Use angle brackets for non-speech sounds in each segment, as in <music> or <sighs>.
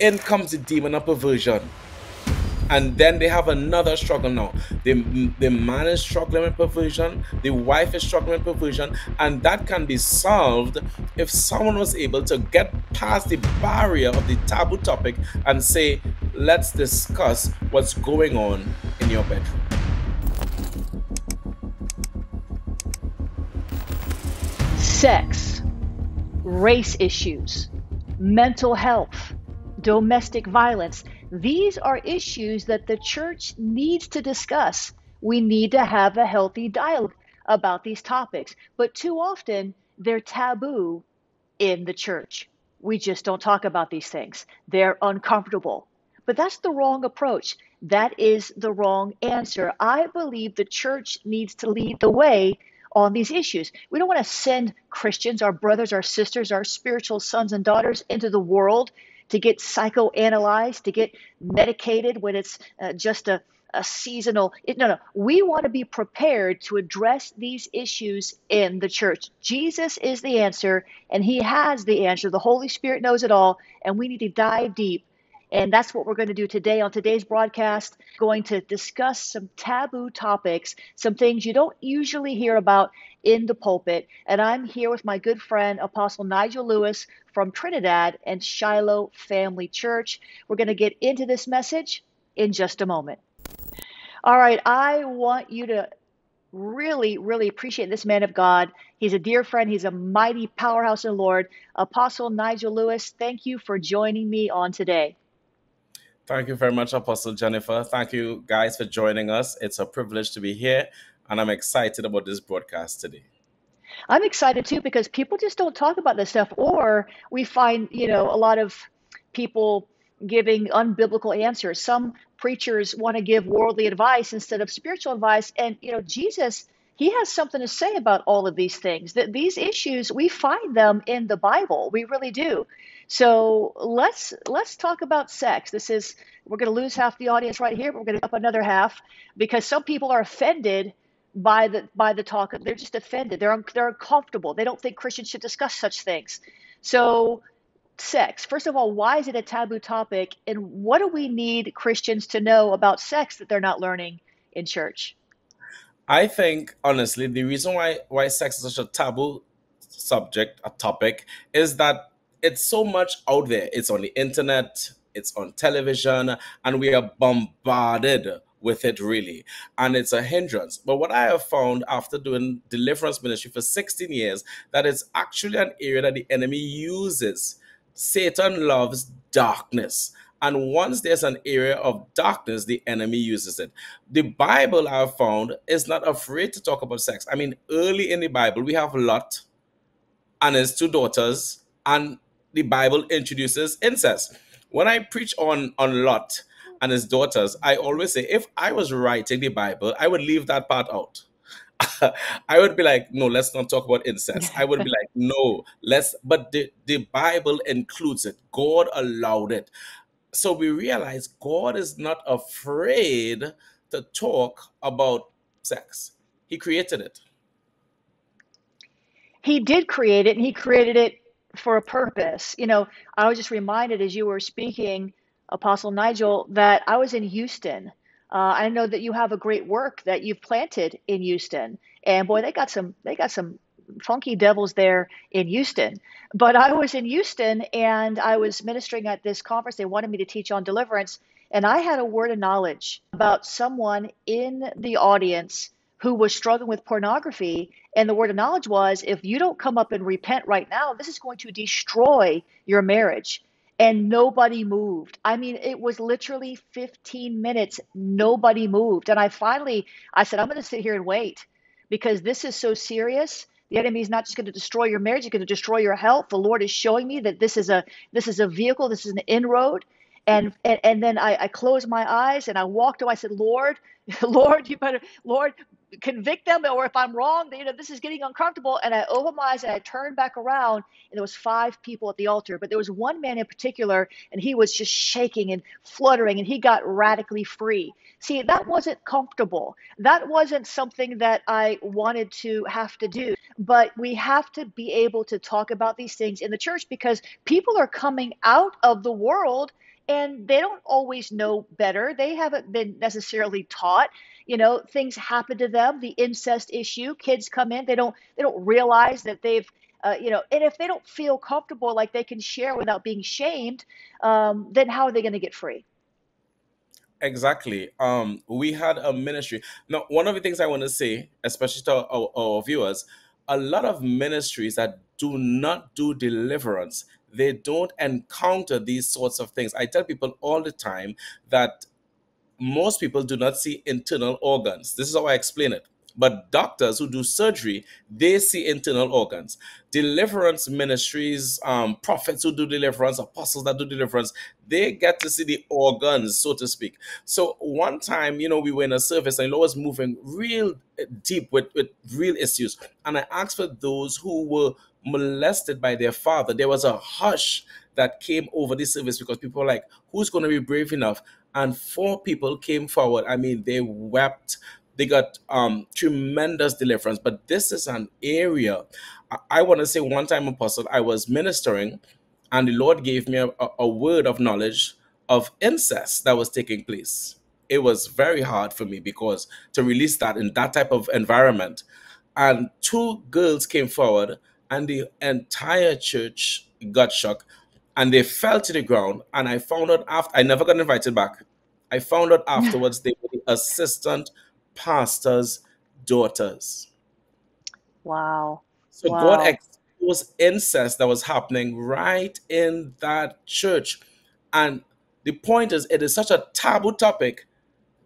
in comes the demon of perversion and then they have another struggle now. The, the man is struggling with perversion, the wife is struggling with perversion, and that can be solved if someone was able to get past the barrier of the taboo topic and say, let's discuss what's going on in your bedroom. Sex, race issues, mental health, domestic violence these are issues that the church needs to discuss. We need to have a healthy dialogue about these topics. But too often, they're taboo in the church. We just don't talk about these things. They're uncomfortable. But that's the wrong approach. That is the wrong answer. I believe the church needs to lead the way on these issues. We don't want to send Christians, our brothers, our sisters, our spiritual sons and daughters into the world to get psychoanalyzed, to get medicated when it's uh, just a, a seasonal. It, no, no. We want to be prepared to address these issues in the church. Jesus is the answer, and He has the answer. The Holy Spirit knows it all, and we need to dive deep. And that's what we're going to do today on today's broadcast. Going to discuss some taboo topics, some things you don't usually hear about in the pulpit. And I'm here with my good friend, Apostle Nigel Lewis from Trinidad and Shiloh Family Church. We're going to get into this message in just a moment. All right, I want you to really, really appreciate this man of God. He's a dear friend. He's a mighty powerhouse in the Lord. Apostle Nigel Lewis, thank you for joining me on today. Thank you very much, Apostle Jennifer. Thank you guys for joining us. It's a privilege to be here and I'm excited about this broadcast today. I'm excited too because people just don't talk about this stuff, or we find, you know, a lot of people giving unbiblical answers. Some preachers want to give worldly advice instead of spiritual advice. And, you know, Jesus, he has something to say about all of these things. That these issues, we find them in the Bible. We really do. So let's let's talk about sex. This is we're going to lose half the audience right here, but we're going to up another half because some people are offended by the by the talk. They're just offended. They're un, they're uncomfortable. They don't think Christians should discuss such things. So, sex. First of all, why is it a taboo topic, and what do we need Christians to know about sex that they're not learning in church? I think honestly, the reason why why sex is such a taboo subject, a topic, is that it's so much out there. It's on the internet, it's on television, and we are bombarded with it really. And it's a hindrance. But what i have found after doing deliverance ministry for 16 years that it's actually an area that the enemy uses. Satan loves darkness and once there's an area of darkness the enemy uses it the bible i've found is not afraid to talk about sex i mean early in the bible we have lot and his two daughters and the bible introduces incest when i preach on on lot and his daughters, I always say, if I was writing the Bible, I would leave that part out. <laughs> I would be like, no, let's not talk about incest. I would be <laughs> like, no, let's, but the, the Bible includes it. God allowed it. So we realize God is not afraid to talk about sex. He created it. He did create it, and He created it for a purpose. You know, I was just reminded as you were speaking Apostle Nigel, that I was in Houston. Uh, I know that you have a great work that you've planted in Houston, and boy, they got some they got some funky devils there in Houston. But I was in Houston and I was ministering at this conference. They wanted me to teach on deliverance, and I had a word of knowledge about someone in the audience who was struggling with pornography. And the word of knowledge was if you don't come up and repent right now, this is going to destroy your marriage and nobody moved. I mean, it was literally 15 minutes. Nobody moved. And I finally, I said, I'm going to sit here and wait because this is so serious. The enemy is not just going to destroy your marriage; it's going to destroy your health. The Lord is showing me that this is a this is a vehicle. This is an inroad. And and, and then I, I closed my eyes and I walked away. I said, Lord, <laughs> Lord, you better, Lord, convict them or if i'm wrong you know this is getting uncomfortable and i opened my eyes and i turned back around and there was five people at the altar but there was one man in particular and he was just shaking and fluttering and he got radically free see that wasn't comfortable that wasn't something that i wanted to have to do but we have to be able to talk about these things in the church because people are coming out of the world and they don't always know better. They haven't been necessarily taught. You know, things happen to them. The incest issue, kids come in, they don't they don't realize that they've uh, you know, and if they don't feel comfortable, like they can share without being shamed, um, then how are they going to get free? Exactly. Um, we had a ministry. Now, one of the things I want to say, especially to our, our viewers, a lot of ministries that do not do deliverance, they don't encounter these sorts of things. I tell people all the time that most people do not see internal organs. This is how I explain it. But doctors who do surgery, they see internal organs. Deliverance ministries, um, prophets who do deliverance, apostles that do deliverance, they get to see the organs, so to speak. So one time, you know, we were in a service and I was moving real deep with, with real issues. And I asked for those who were molested by their father. There was a hush that came over the service because people were like, who's going to be brave enough? And four people came forward. I mean, they wept they got um, tremendous deliverance. But this is an area, I, I want to say one time, Apostle, I was ministering, and the Lord gave me a, a word of knowledge of incest that was taking place. It was very hard for me because to release that in that type of environment. And two girls came forward, and the entire church got shocked and they fell to the ground. And I found out after, I never got invited back. I found out afterwards they were the assistant pastors' daughters. Wow. So wow. God exposed incest that was happening right in that church. And the point is, it is such a taboo topic.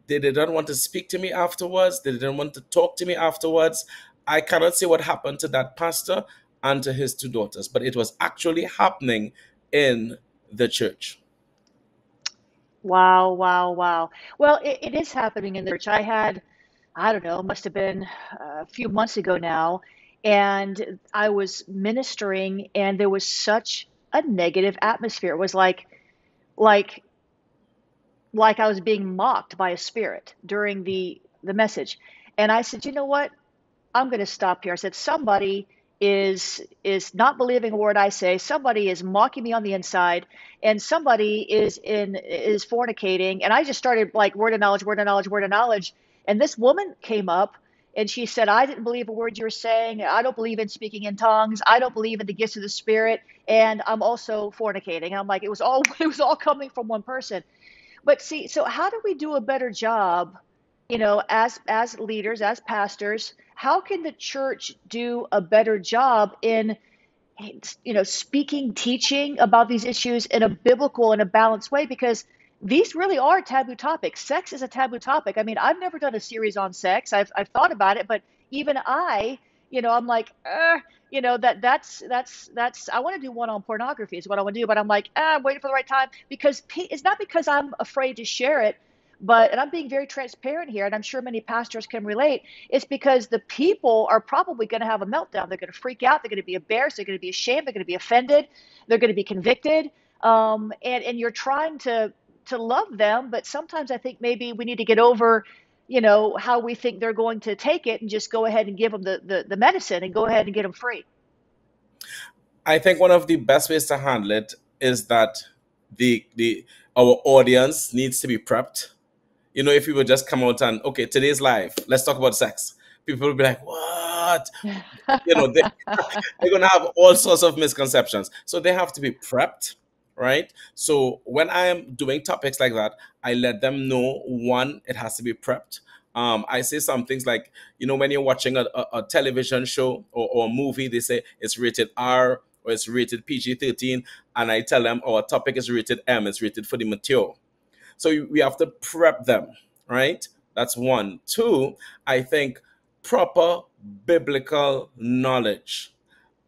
They didn't want to speak to me afterwards. They didn't want to talk to me afterwards. I cannot say what happened to that pastor and to his two daughters, but it was actually happening in the church. Wow, wow, wow. Well, it, it is happening in the church. I had I don't know, must have been a few months ago now. And I was ministering, and there was such a negative atmosphere. It was like, like, like I was being mocked by a spirit during the the message. And I said, you know what? I'm going to stop here. I said, somebody is is not believing a word I say. Somebody is mocking me on the inside, and somebody is in is fornicating. And I just started like word of knowledge, word of knowledge, word of knowledge. And this woman came up and she said, I didn't believe a word you were saying. I don't believe in speaking in tongues. I don't believe in the gifts of the spirit. And I'm also fornicating. I'm like, it was all <laughs> it was all coming from one person. But see, so how do we do a better job, you know, as as leaders, as pastors, how can the church do a better job in you know speaking teaching about these issues in a biblical and a balanced way because these really are taboo topics. Sex is a taboo topic. I mean, I've never done a series on sex. I've, I've thought about it, but even I, you know, I'm like, uh, you know, that that's that's that's. I want to do one on pornography is what I want to do, but I'm like, ah, I'm waiting for the right time because it's not because I'm afraid to share it, but and I'm being very transparent here, and I'm sure many pastors can relate. It's because the people are probably going to have a meltdown. They're going to freak out. They're going to be embarrassed. They're going to be ashamed. They're going to be offended. They're going to be convicted. Um, and and you're trying to to love them, but sometimes I think maybe we need to get over, you know, how we think they're going to take it and just go ahead and give them the, the, the medicine and go ahead and get them free. I think one of the best ways to handle it is that the the our audience needs to be prepped. You know, if we would just come out and okay, today's live, let's talk about sex. People will be like, "What?" <laughs> you know, they, <laughs> they're gonna have all sorts of misconceptions. So they have to be prepped right? So when I am doing topics like that, I let them know one, it has to be prepped. Um, I say some things like, you know, when you're watching a, a, a television show or, or, a movie, they say it's rated R or it's rated PG 13. And I tell them our topic is rated M, it's rated for the mature. So we have to prep them, right? That's one. Two, I think proper biblical knowledge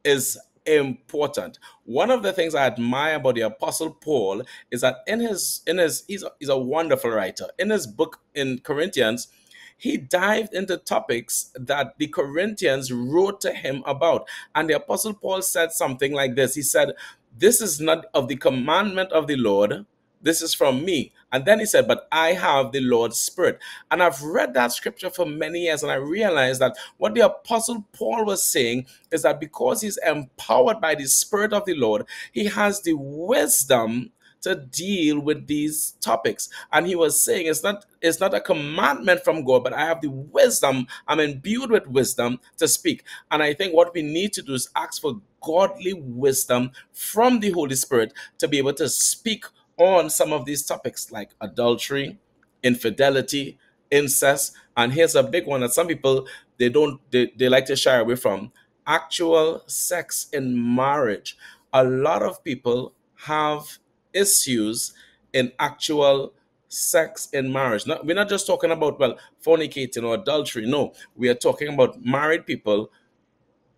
is important. One of the things I admire about the Apostle Paul is that in his in his he's a, he's a wonderful writer. In his book in Corinthians, he dived into topics that the Corinthians wrote to him about. And the Apostle Paul said something like this. He said, "This is not of the commandment of the Lord, this is from me. And then he said, But I have the Lord's Spirit. And I've read that scripture for many years, and I realized that what the Apostle Paul was saying is that because he's empowered by the Spirit of the Lord, he has the wisdom to deal with these topics. And he was saying it's not it's not a commandment from God, but I have the wisdom, I'm imbued with wisdom to speak. And I think what we need to do is ask for godly wisdom from the Holy Spirit to be able to speak on some of these topics like adultery, infidelity, incest, and here's a big one that some people they don't they, they like to shy away from actual sex in marriage. A lot of people have issues in actual sex in marriage. Not, we're not just talking about, well, fornicating or adultery. No, we are talking about married people.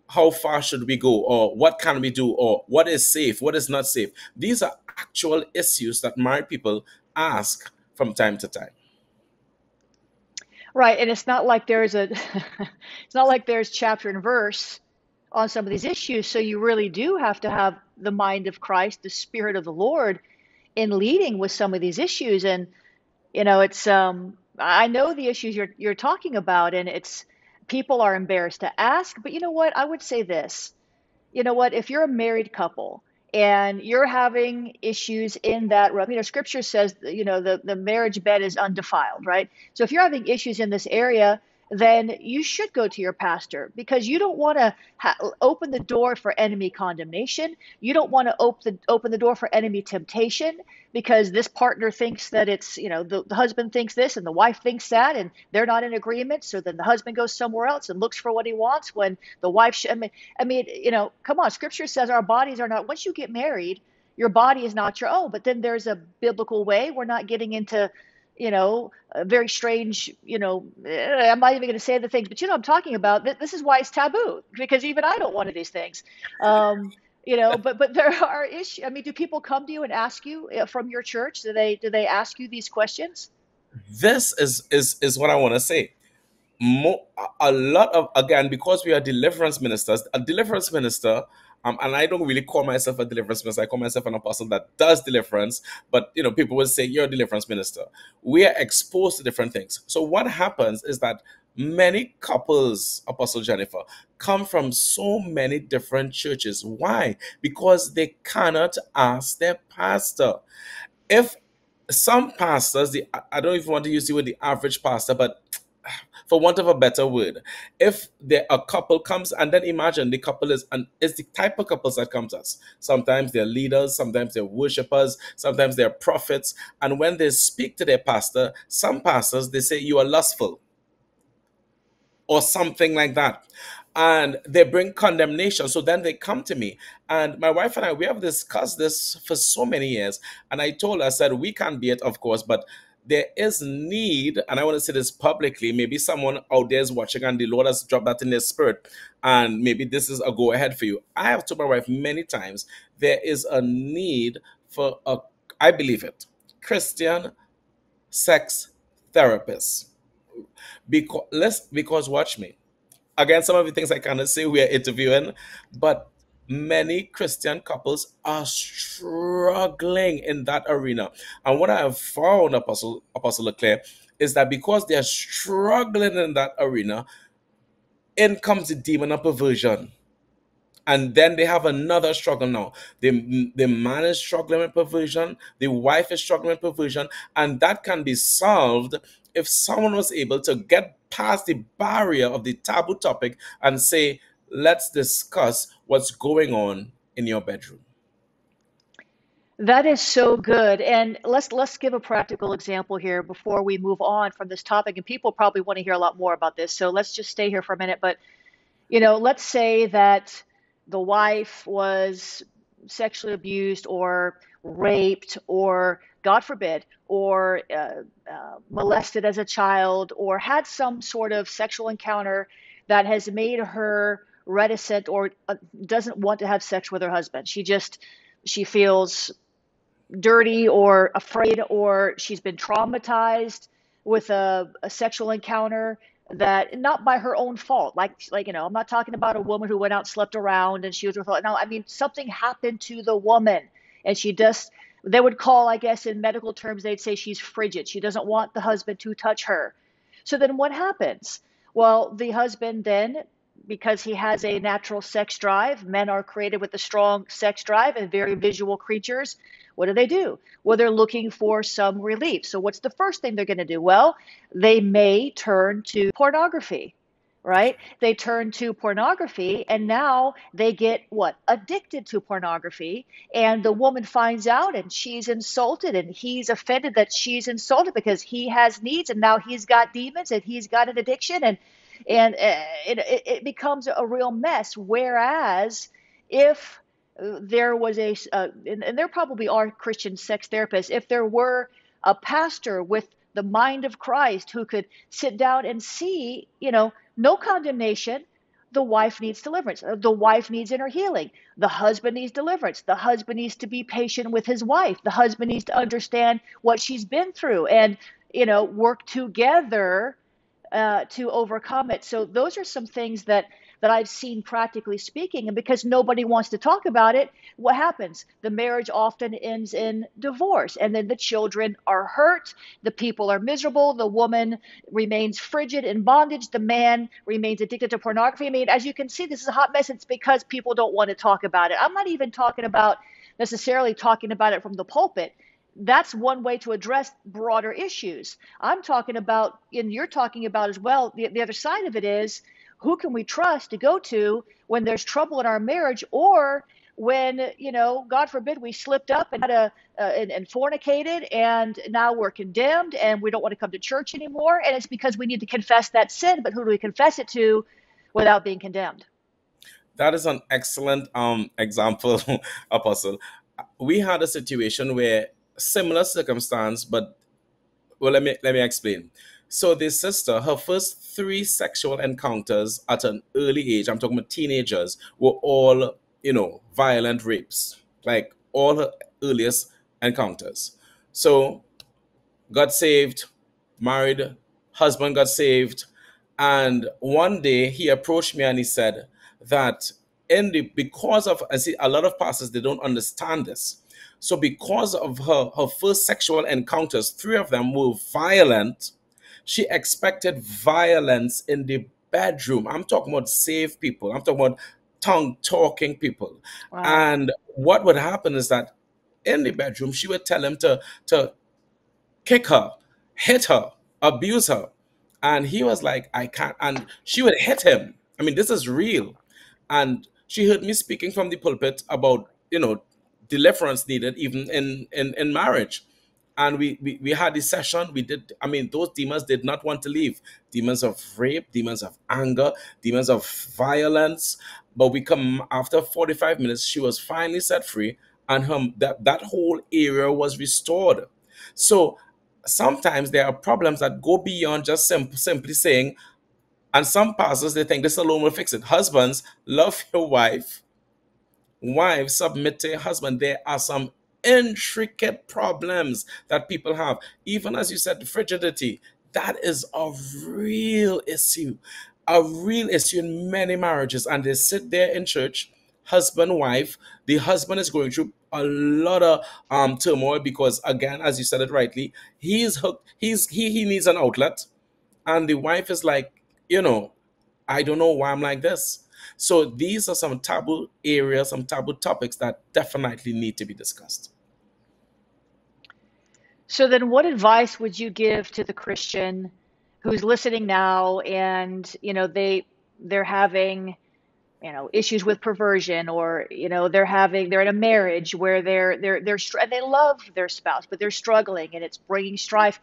How far should we go? Or what can we do? Or what is safe? What is not safe? These are actual issues that married people ask from time to time. Right. And it's not like there's a, <laughs> it's not like there's chapter and verse on some of these issues. So you really do have to have the mind of Christ, the Spirit of the Lord, in leading with some of these issues. And you know, it's um, I know the issues you're you're talking about, and it's people are embarrassed to ask. But you know what? I would say this. You know what? If you're a married couple and you're having issues in that room, you know scripture says you know the, the marriage bed is undefiled right so if you're having issues in this area then you should go to your pastor because you don't want to ha- open the door for enemy condemnation. You don't want to open the, open the door for enemy temptation because this partner thinks that it's, you know, the, the husband thinks this and the wife thinks that and they're not in agreement. So then the husband goes somewhere else and looks for what he wants when the wife, sh- I mean, I mean, you know, come on, scripture says our bodies are not, once you get married, your body is not your own. But then there's a biblical way. We're not getting into you know, a very strange, you know, eh, I'm not even going to say the things, but you know, I'm talking about. This is why it's taboo because even I don't want these things. Um, you know, but but there <laughs> are issues. I mean, do people come to you and ask you eh, from your church? Do they do they ask you these questions? This is is is what I want to say. More, a lot of again because we are deliverance ministers. A deliverance minister um, and I don't really call myself a deliverance minister. I call myself an apostle that does deliverance. But you know, people will say you're a deliverance minister. We are exposed to different things. So what happens is that many couples, Apostle Jennifer, come from so many different churches. Why? Because they cannot ask their pastor. If some pastors, the I don't even want to use the word the average pastor, but for want of a better word. If there a couple comes and then imagine the couple is and is the type of couples that comes us. Sometimes they're leaders, sometimes they're worshippers, sometimes they're prophets. And when they speak to their pastor, some pastors they say you are lustful or something like that and they bring condemnation. So then they come to me, and my wife and I we have discussed this for so many years. And I told her, I said, we can't be it, of course, but there is need, and I want to say this publicly. Maybe someone out there is watching and the Lord has dropped that in their spirit, and maybe this is a go ahead for you. I have told my wife many times there is a need for a, I believe it, Christian sex therapist. Because let's because watch me. Again, some of the things I cannot say we are interviewing, but many Christian couples are struggling in that arena. And what I have found, Apostle Apostle LeClaire, is that because they are struggling in that arena, in comes the demon of perversion. And then they have another struggle now. The, the man is struggling with perversion, the wife is struggling with perversion, and that can be solved if someone was able to get past the barrier of the taboo topic and say, let's discuss what's going on in your bedroom. That is so good. And let's let's give a practical example here before we move on from this topic. And people probably want to hear a lot more about this. So let's just stay here for a minute. But you know, let's say that the wife was sexually abused or raped or God forbid, or uh, uh, molested as a child, or had some sort of sexual encounter that has made her reticent or uh, doesn't want to have sex with her husband. She just she feels dirty or afraid or she's been traumatized with a, a sexual encounter that not by her own fault like like you know i'm not talking about a woman who went out slept around and she was with no i mean something happened to the woman and she just they would call, I guess, in medical terms, they'd say she's frigid. She doesn't want the husband to touch her. So then what happens? Well, the husband then, because he has a natural sex drive, men are created with a strong sex drive and very visual creatures. What do they do? Well, they're looking for some relief. So, what's the first thing they're going to do? Well, they may turn to pornography right? They turn to pornography and now they get what? Addicted to pornography. And the woman finds out and she's insulted and he's offended that she's insulted because he has needs and now he's got demons and he's got an addiction and and uh, it, it becomes a real mess. Whereas if there was a, uh, and, and there probably are Christian sex therapists, if there were a pastor with the mind of Christ who could sit down and see, you know, no condemnation. The wife needs deliverance. Uh, the wife needs inner healing. The husband needs deliverance. The husband needs to be patient with his wife. The husband needs to understand what she's been through and, you know, work together uh, to overcome it. So those are some things that that I've seen practically speaking. And because nobody wants to talk about it, what happens? The marriage often ends in divorce, and then the children are hurt, the people are miserable, the woman remains frigid in bondage, the man remains addicted to pornography. I mean, as you can see, this is a hot mess. It's because people don't want to talk about it. I'm not even talking about necessarily talking about it from the pulpit that's one way to address broader issues. I'm talking about, and you're talking about as well, the, the other side of it is who can we trust to go to when there's trouble in our marriage or when you know god forbid we slipped up and had a uh, and, and fornicated and now we're condemned and we don't want to come to church anymore and it's because we need to confess that sin but who do we confess it to without being condemned that is an excellent um example <laughs> apostle we had a situation where similar circumstance but well let me let me explain so this sister, her first three sexual encounters at an early age, I'm talking about teenagers, were all, you know, violent rapes. Like all her earliest encounters. So got saved, married, husband got saved, and one day he approached me and he said that in the because of I see a lot of pastors they don't understand this. So because of her her first sexual encounters, three of them were violent she expected violence in the bedroom. I'm talking about safe people. I'm talking about tongue talking people. Wow. And what would happen is that in the bedroom, she would tell him to, to kick her, hit her, abuse her. And he was like, I can't. And she would hit him. I mean, this is real. And she heard me speaking from the pulpit about, you know, deliverance needed even in, in, in marriage. And we, we we had this session. We did i mean those demons did not want to leave. Demons of rape demons of anger demons of violence. But we come after 45 minutes she was finally set free and her that that whole area was restored. So sometimes there are problems that go beyond just sim- simply saying and some pastors they think this alone will fix it. Husbands love your wife wives submit to your husband there are some intricate problems that people have. Even as you said, frigidity, that is a real issue, a real issue in many marriages. And they sit there in church, husband, wife. The husband is going through a lot of um, turmoil because, again, as you said it rightly, he's hooked. He's he he needs an outlet, and the wife is like, you know, I don't know why I'm like this. So these are some taboo areas, some taboo topics that definitely need to be discussed. So then what advice would you give to the Christian who's listening now and you know they they're having you know issues with perversion or you know they're having they're in a marriage where they're they're they're and they love their spouse but they're struggling and it's bringing strife.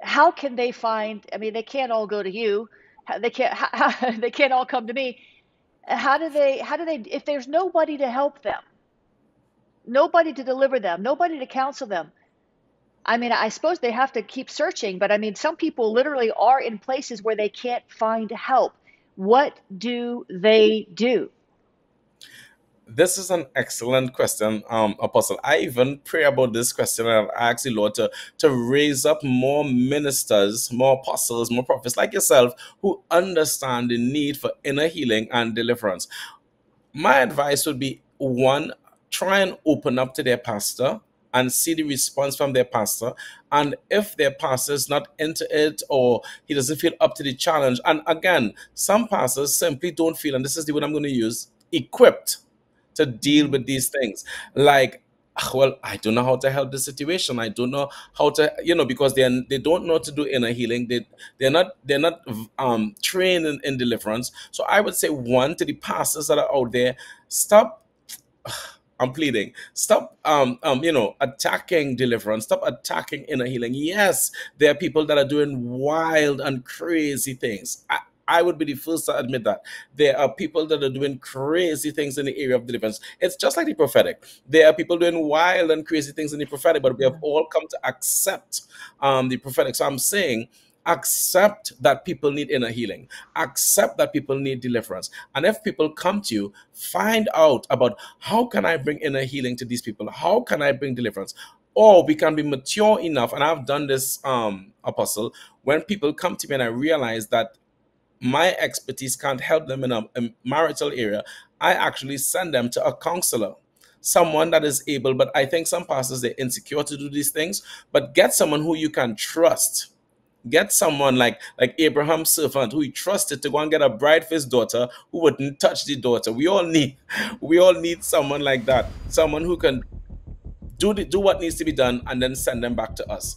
How can they find i mean they can't all go to you. They can't <laughs> how, they can't all come to me how do they how do they if there's nobody to help them nobody to deliver them nobody to counsel them I mean, I suppose they have to keep searching, but I mean, some people literally are in places where they can't find help. What do they do? This is an excellent question, um, Apostle. I even pray about this question and I ask the Lord to, to raise up more ministers, more apostles, more prophets like yourself who understand the need for inner healing and deliverance. My advice would be one, try and open up to their pastor and see the response from their pastor. And if their pastor is not into it or he doesn't feel up to the challenge, and again, some pastors simply don't feel, and this is the word I'm going to use, equipped to deal with these things. Like Ah, well i don't know how to help the situation i don't know how to you know because they they don't know to do inner healing they they're not they're not um trained in, in deliverance so i would say one to the pastors that are out there stop <sighs> I'm pleading. Stop, um, um, you know, attacking deliverance. Stop attacking inner healing. Yes, there are people that are doing wild and crazy things. I, I would be the first to admit that. There are people that are doing crazy things in the area of deliverance. It's just like the prophetic. There are people doing wild and crazy things in the prophetic, but we have all come to accept um, the prophetic. So I'm saying, accept that people need inner healing, accept that people need deliverance. And if people come to you, find out about how can I bring inner healing to these people? How can I bring deliverance? Or we can be mature enough, and I've done this, um, apostle, when people come to me and I realize that my expertise can't help them in a, a marital area, I actually send them to a counselor someone that is able but i think some pastors they're insecure to do these things but get someone who you can trust. Get someone like like abraham's servant who he trusted to go and get a bride for his daughter who wouldn't touch the daughter. We all need <laughs> we all need someone like that someone who can do the, do what needs to be done and then send them back to us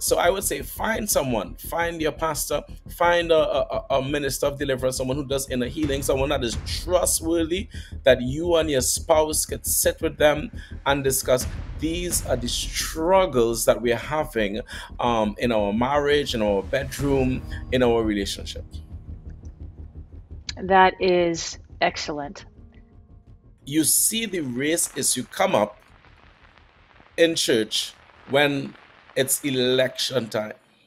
so I would say find someone, find your pastor, find a, a, a, minister of deliverance, someone who does inner healing, someone that is trustworthy, that you and your spouse can sit with them and discuss. These are the struggles that we're having um, in our marriage, in our bedroom, in our relationship. That is excellent. You see the race issue come up in church when it's election time.